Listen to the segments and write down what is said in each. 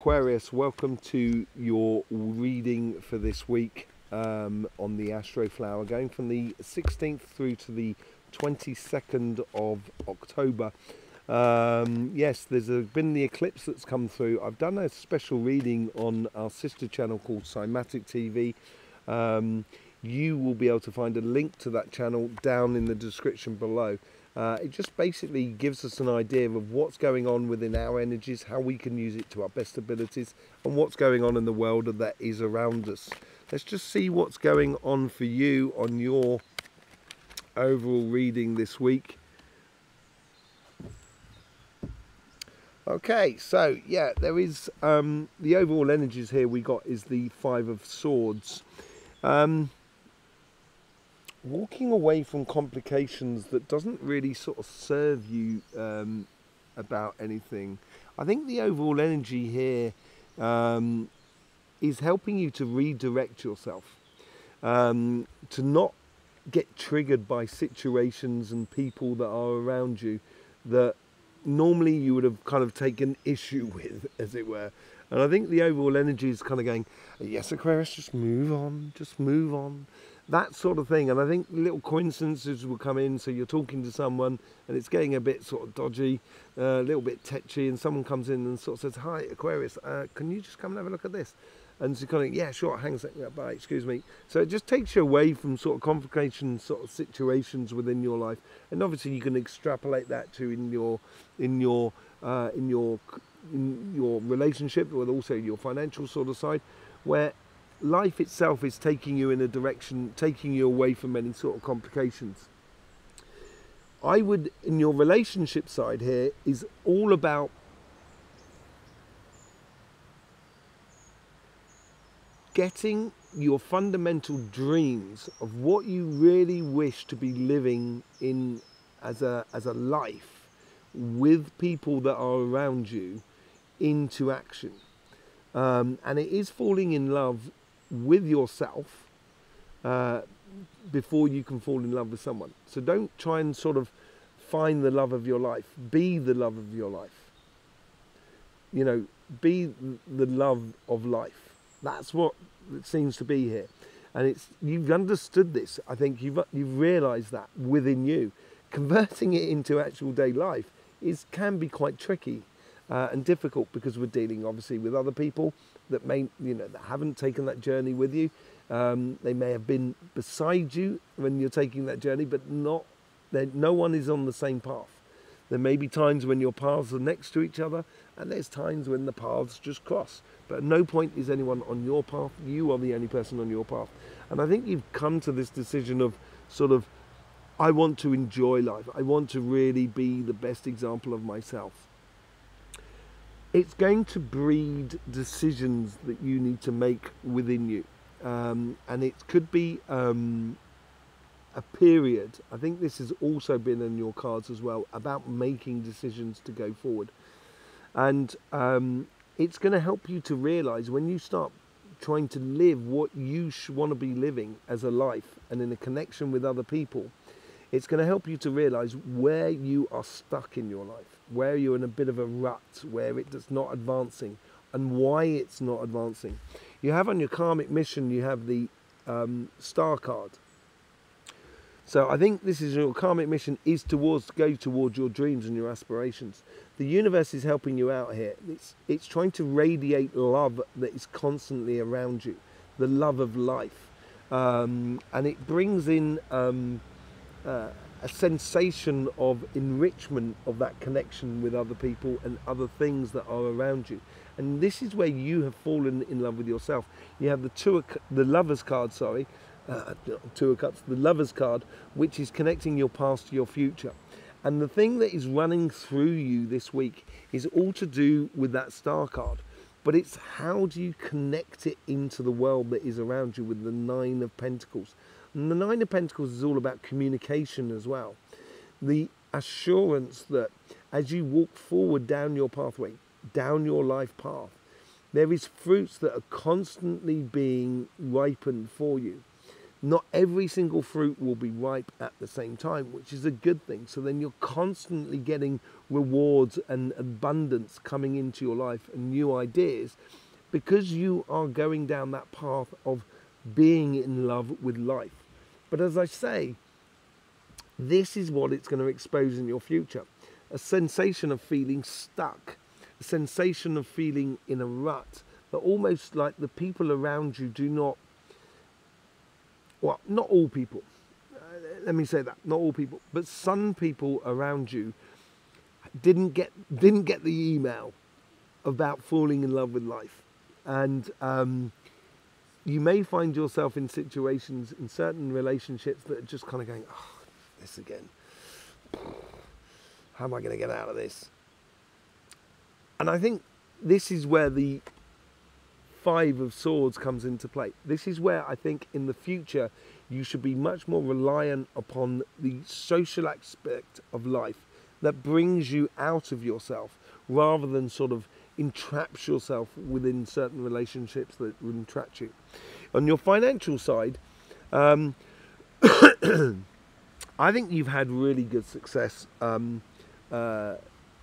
Aquarius, welcome to your reading for this week um, on the Astroflower, going from the 16th through to the 22nd of October. Um, yes, there's a, been the eclipse that's come through. I've done a special reading on our sister channel called Cymatic TV. Um, you will be able to find a link to that channel down in the description below. Uh, it just basically gives us an idea of what's going on within our energies, how we can use it to our best abilities, and what's going on in the world that is around us. Let's just see what's going on for you on your overall reading this week. Okay, so yeah, there is um, the overall energies here we got is the Five of Swords. Um, walking away from complications that doesn't really sort of serve you um, about anything. I think the overall energy here um, is helping you to redirect yourself, um, to not get triggered by situations and people that are around you that normally you would have kind of taken issue with, as it were. And I think the overall energy is kind of going, yes, Aquarius, just move on, just move on that sort of thing. And I think little coincidences will come in. So you're talking to someone and it's getting a bit sort of dodgy, uh, a little bit tetchy, and someone comes in and sort of says, Hi, Aquarius, uh, can you just come and have a look at this? And so kind of, yeah, sure, hang a second, bye, excuse me. So it just takes you away from sort of complication sort of situations within your life. And obviously you can extrapolate that to in your, in your, uh, in your, in your relationship, but also your financial sort of side, where life itself is taking you in a direction, taking you away from any sort of complications. I would, in your relationship side here, is all about getting your fundamental dreams of what you really wish to be living in as a, as a life with people that are around you into action. Um, and it is falling in love with yourself uh, before you can fall in love with someone. So don't try and sort of find the love of your life. Be the love of your life. You know, be the love of life. That's what it seems to be here. And it's you've understood this. I think you've you've realised that within you. Converting it into actual day life is can be quite tricky uh, and difficult because we're dealing obviously with other people that may you know that haven't taken that journey with you. Um, they may have been beside you when you're taking that journey, but not. No one is on the same path. There may be times when your paths are next to each other, and there's times when the paths just cross. But at no point is anyone on your path. You are the only person on your path. And I think you've come to this decision of sort of, I want to enjoy life. I want to really be the best example of myself it's going to breed decisions that you need to make within you. Um, and it could be um, a period. I think this has also been in your cards as well about making decisions to go forward. And um, it's going to help you to realize when you start trying to live what you want to be living as a life and in a connection with other people, it's going to help you to realize where you are stuck in your life where you're in a bit of a rut, where it's not advancing, and why it's not advancing. You have on your karmic mission, you have the um, star card. So I think this is your karmic mission is towards go towards your dreams and your aspirations. The universe is helping you out here. It's it's trying to radiate love that is constantly around you, the love of life, um, and it brings in. Um, uh, a sensation of enrichment of that connection with other people and other things that are around you. And this is where you have fallen in love with yourself. You have the two, the lovers card, sorry, uh, two of cups, the lovers card, which is connecting your past to your future. And the thing that is running through you this week is all to do with that star card. But it's how do you connect it into the world that is around you with the Nine of Pentacles. And the Nine of Pentacles is all about communication as well. The assurance that as you walk forward down your pathway, down your life path, there is fruits that are constantly being ripened for you. not every single fruit will be ripe at the same time, which is a good thing. So then you're constantly getting rewards and abundance coming into your life and new ideas because you are going down that path of being in love with life. But as I say, this is what it's going to expose in your future a sensation of feeling stuck, a sensation of feeling in a rut, that almost like the people around you do not well, not all people. Uh, let me say that, not all people, but some people around you didn't get didn't get the email about falling in love with life, and um, you may find yourself in situations in certain relationships that are just kind of going, oh, this again. How am I going to get out of this? And I think this is where the Five of Swords comes into play. This is where I think in the future you should be much more reliant upon the social aspect of life that brings you out of yourself rather than sort of entraps yourself within certain relationships that entrap you. On your financial side, um, I think you've had really good success um, uh,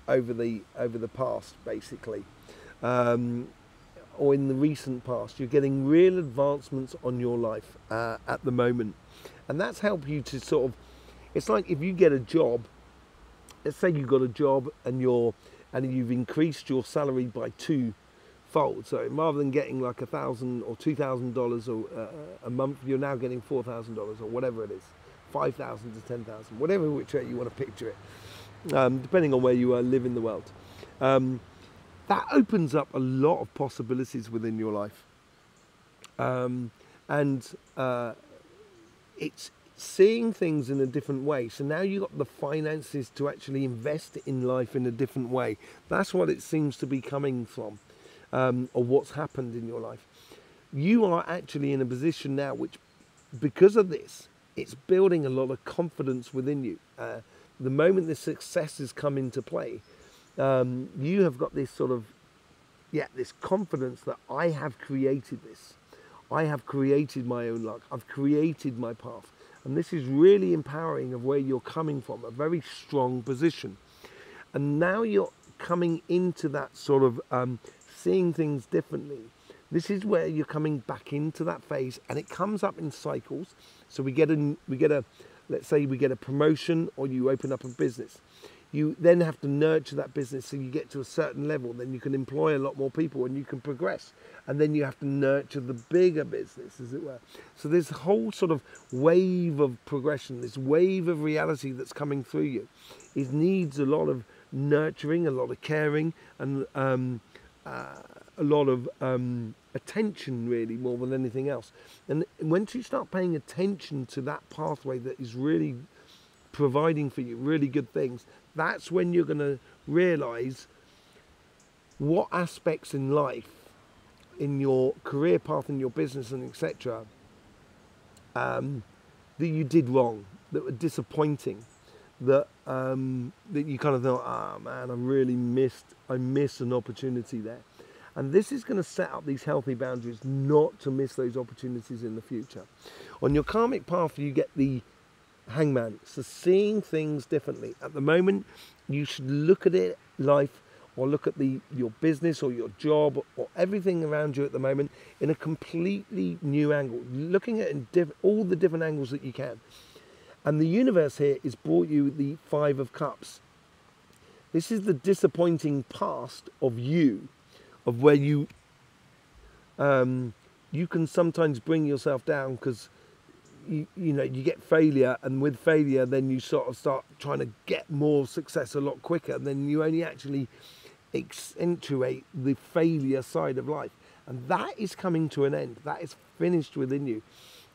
over the over the past, basically. Um, or in the recent past, you're getting real advancements on your life uh, at the moment. And that's helped you to sort of, it's like if you get a job, let's say you've got a job and you're, and you've increased your salary by two fold. So rather than getting like a thousand or two thousand dollars uh, a month, you're now getting four thousand dollars or whatever it is, five thousand to ten thousand, whatever which way you want to picture it, um, depending on where you live in the world. Um, that opens up a lot of possibilities within your life. Um, and uh, it's seeing things in a different way. So now you've got the finances to actually invest in life in a different way. That's what it seems to be coming from, um, or what's happened in your life. You are actually in a position now which, because of this, it's building a lot of confidence within you. Uh, the moment the successes come into play, um, you have got this sort of, yeah, this confidence that I have created this. I have created my own luck. I've created my path. And this is really empowering of where you're coming from, a very strong position. And now you're coming into that sort of um, seeing things differently. This is where you're coming back into that phase, and it comes up in cycles. So we get a, we get a, let's say we get a promotion, or you open up a business you then have to nurture that business so you get to a certain level then you can employ a lot more people and you can progress. And then you have to nurture the bigger business as it were. So this whole sort of wave of progression this wave of reality that's coming through you it needs a lot of nurturing a lot of caring and um, uh, a lot of um, attention really more than anything else. And once you start paying attention to that pathway that is really providing for you really good things, that's when you're going to realize what aspects in life, in your career path, in your business, and etc., um, that you did wrong, that were disappointing, that um, that you kind of thought, ah oh, man, I really missed, I missed an opportunity there. And this is going to set up these healthy boundaries not to miss those opportunities in the future. On your karmic path, you get the hangman. So seeing things differently. At the moment, you should look at it, life, or look at the your business or your job or everything around you at the moment in a completely new angle, looking at diff- all the different angles that you can. And the universe here has brought you the Five of Cups. This is the disappointing past of you, of where you um, you can sometimes bring yourself down because you, you know you get failure and with failure then you sort of start trying to get more success a lot quicker and then you only actually accentuate the failure side of life. And that is coming to an end. That is finished within you.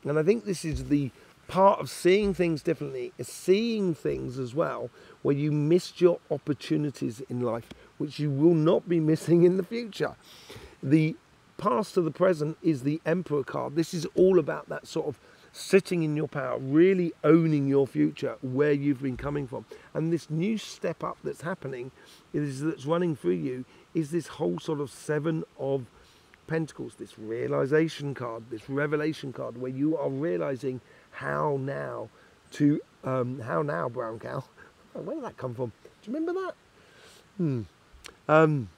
And i think this is the part of seeing things differently is seeing things as well where you missed your opportunities in life which you will not be missing in the future. The past to the present is the emperor card. This is all about that sort of sitting in your power, really owning your future, where you've been coming from. And this new step up that's happening is that's running through you is this whole sort of seven of Pentacles, this realization card, this revelation card, where you are realizing how now to um, how now, brown cow. Where did that come from? Do you remember that? Hmm. Um,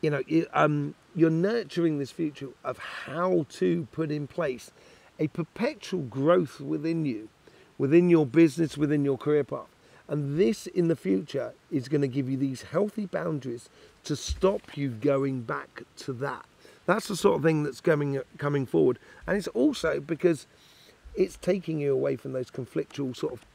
you know, you, um, you're nurturing this future of how to put in place a perpetual growth within you, within your business, within your career path. And this in the future is going to give you these healthy boundaries to stop you going back to that. That's the sort of thing that's coming coming forward. And it's also because it's taking you away from those conflictual sort of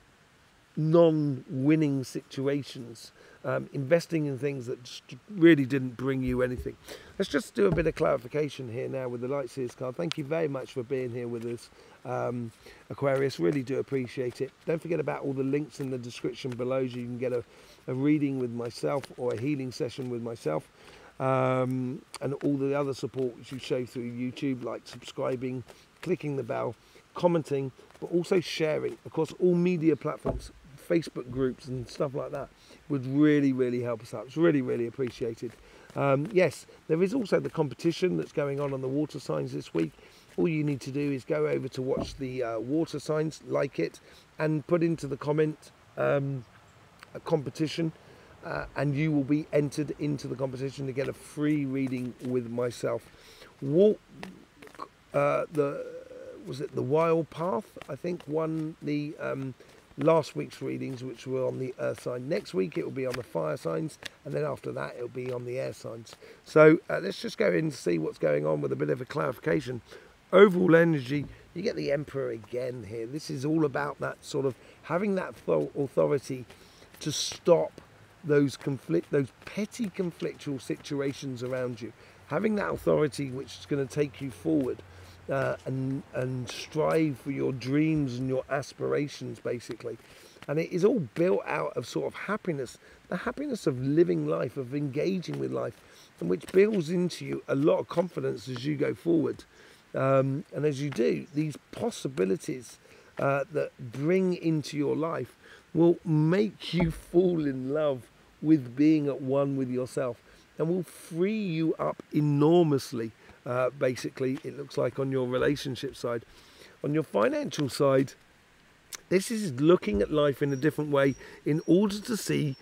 non-winning situations um, investing in things that really didn't bring you anything. Let's just do a bit of clarification here now with the Light Seers card. Thank you very much for being here with us, um, Aquarius. Really do appreciate it. Don't forget about all the links in the description below. So you can get a, a reading with myself or a healing session with myself. Um, and all the other support you show through YouTube, like subscribing, clicking the bell, commenting, but also sharing across all media platforms, Facebook groups and stuff like that would really, really help us out. It's really, really appreciated. Um, yes, there is also the competition that's going on on the water signs this week. All you need to do is go over to watch the uh, water signs, like it, and put into the comment um, a competition, uh, and you will be entered into the competition to get a free reading with myself. Walk uh, the was it the Wild Path? I think won the um, last week's readings, which were on the earth sign. Next week it will be on the fire signs, and then after that it'll be on the air signs. So uh, let's just go in and see what's going on with a bit of a clarification. Overall energy, you get the Emperor again here. This is all about that sort of having that authority to stop those conflict, those petty conflictual situations around you. Having that authority which is going to take you forward uh, and and strive for your dreams and your aspirations basically. And it is all built out of sort of happiness the happiness of living life of engaging with life and which builds into you a lot of confidence as you go forward. Um, and as you do these possibilities uh, that bring into your life will make you fall in love with being at one with yourself and will free you up enormously uh, basically, it looks like on your relationship side. On your financial side, this is looking at life in a different way in order to see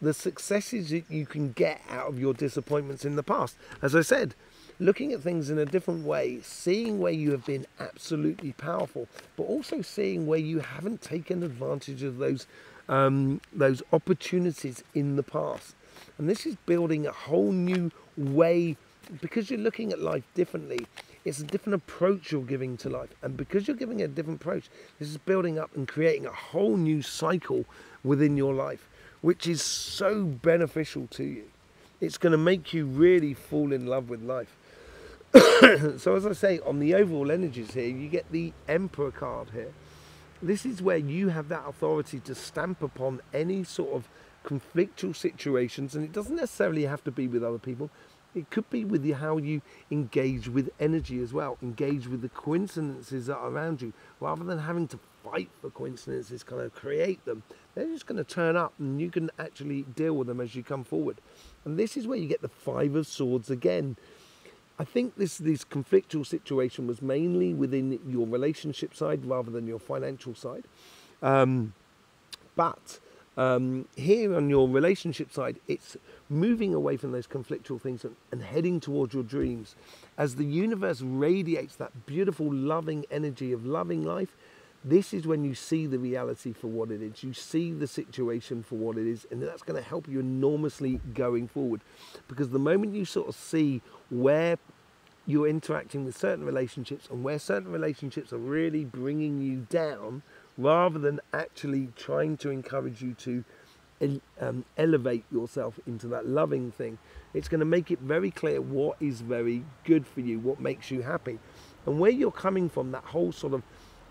the successes that you can get out of your disappointments in the past. As I said, looking at things in a different way, seeing where you have been absolutely powerful, but also seeing where you haven't taken advantage of those um, those opportunities in the past. And this is building a whole new way because you're looking at life differently, it's a different approach you're giving to life. And because you're giving a different approach, this is building up and creating a whole new cycle within your life, which is so beneficial to you. It's going to make you really fall in love with life. so, as I say, on the overall energies here, you get the Emperor card here. This is where you have that authority to stamp upon any sort of conflictual situations, and it doesn't necessarily have to be with other people. It could be with how you engage with energy as well, engage with the coincidences that are around you, rather than having to fight for coincidences, kind of create them. They're just going to turn up and you can actually deal with them as you come forward. And this is where you get the Five of Swords again. I think this this conflictual situation was mainly within your relationship side rather than your financial side. Um, but um, here on your relationship side, it's moving away from those conflictual things and, and heading towards your dreams. As the universe radiates that beautiful, loving energy of loving life, this is when you see the reality for what it is. You see the situation for what it is, and that's going to help you enormously going forward. Because the moment you sort of see where you're interacting with certain relationships and where certain relationships are really bringing you down, rather than actually trying to encourage you to um, elevate yourself into that loving thing. It's going to make it very clear what is very good for you, what makes you happy. And where you're coming from, that whole sort of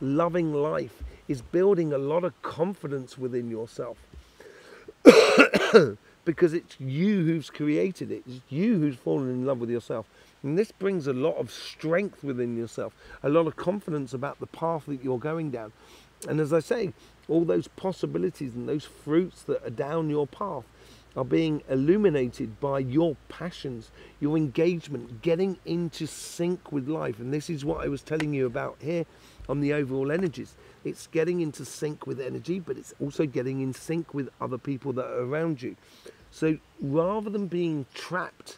loving life is building a lot of confidence within yourself. because it's you who's created it, it's you who's fallen in love with yourself. And this brings a lot of strength within yourself, a lot of confidence about the path that you're going down. And as I say, all those possibilities and those fruits that are down your path, are being illuminated by your passions, your engagement, getting into sync with life. And this is what I was telling you about here on the overall energies. It's getting into sync with energy, but it's also getting in sync with other people that are around you. So rather than being trapped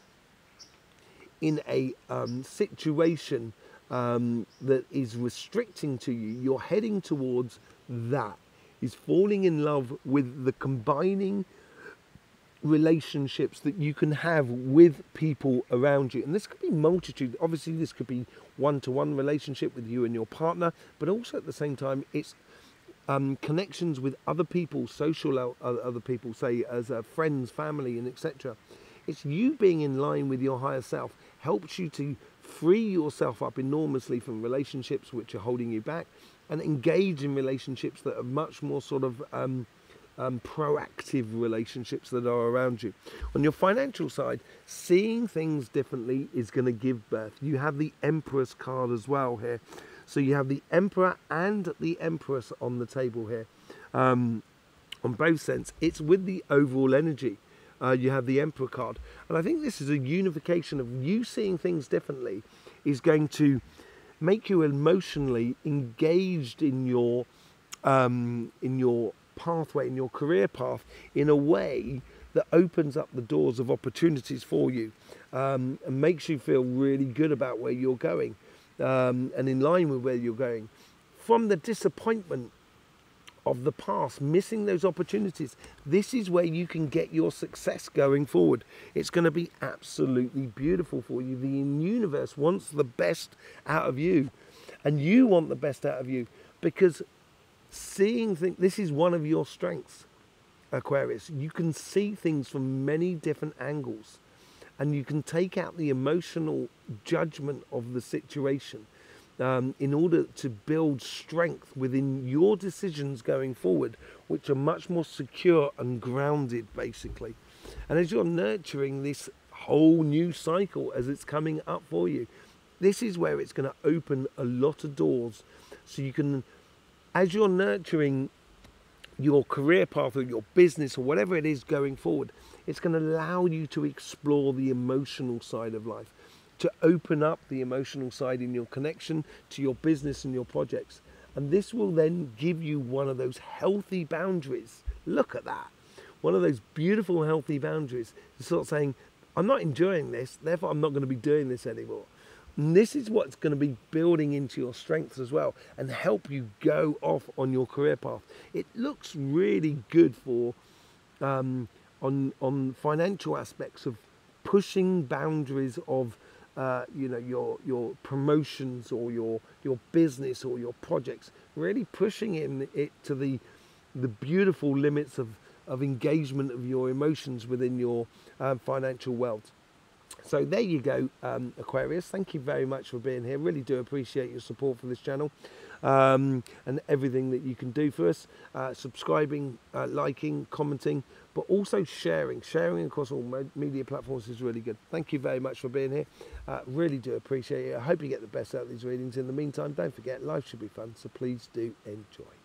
in a um, situation um, that is restricting to you, you're heading towards that. Is falling in love with the combining relationships that you can have with people around you. And this could be multitude. Obviously, this could be one-to-one relationship with you and your partner, but also at the same time, it's um, connections with other people, social other people, say as uh, friends, family, and etc. It's you being in line with your higher self helps you to free yourself up enormously from relationships which are holding you back and engage in relationships that are much more sort of um, um, proactive relationships that are around you. On your financial side, seeing things differently is going to give birth. You have the Empress card as well here. So you have the Emperor and the Empress on the table here. Um, on both sense, it's with the overall energy. Uh, you have the Emperor card. And I think this is a unification of you seeing things differently is going to make you emotionally engaged in your um, in your pathway, in your career path, in a way that opens up the doors of opportunities for you um, and makes you feel really good about where you're going um, and in line with where you're going. From the disappointment of the past, missing those opportunities, this is where you can get your success going forward. It's going to be absolutely beautiful for you. The universe wants the best out of you, and you want the best out of you because seeing things, this is one of your strengths, Aquarius. You can see things from many different angles and you can take out the emotional judgment of the situation um, in order to build strength within your decisions going forward, which are much more secure and grounded, basically. And as you're nurturing this whole new cycle as it's coming up for you, this is where it's going to open a lot of doors so you can as you're nurturing your career path or your business or whatever it is going forward, it's going to allow you to explore the emotional side of life, to open up the emotional side in your connection to your business and your projects. And this will then give you one of those healthy boundaries. Look at that. One of those beautiful, healthy boundaries. Sort of saying, I'm not enjoying this, therefore I'm not going to be doing this anymore. And this is what's going to be building into your strengths as well and help you go off on your career path. It looks really good for um, on on financial aspects of pushing boundaries of uh, you know your your promotions or your your business or your projects. Really pushing in it to the the beautiful limits of of engagement of your emotions within your uh, financial world. So there you go, um, Aquarius. Thank you very much for being here. Really do appreciate your support for this channel um, and everything that you can do for us. Uh, subscribing, uh, liking, commenting, but also sharing. Sharing across all media platforms is really good. Thank you very much for being here. Uh, really do appreciate it. I hope you get the best out of these readings. In the meantime, don't forget, life should be fun, so please do enjoy.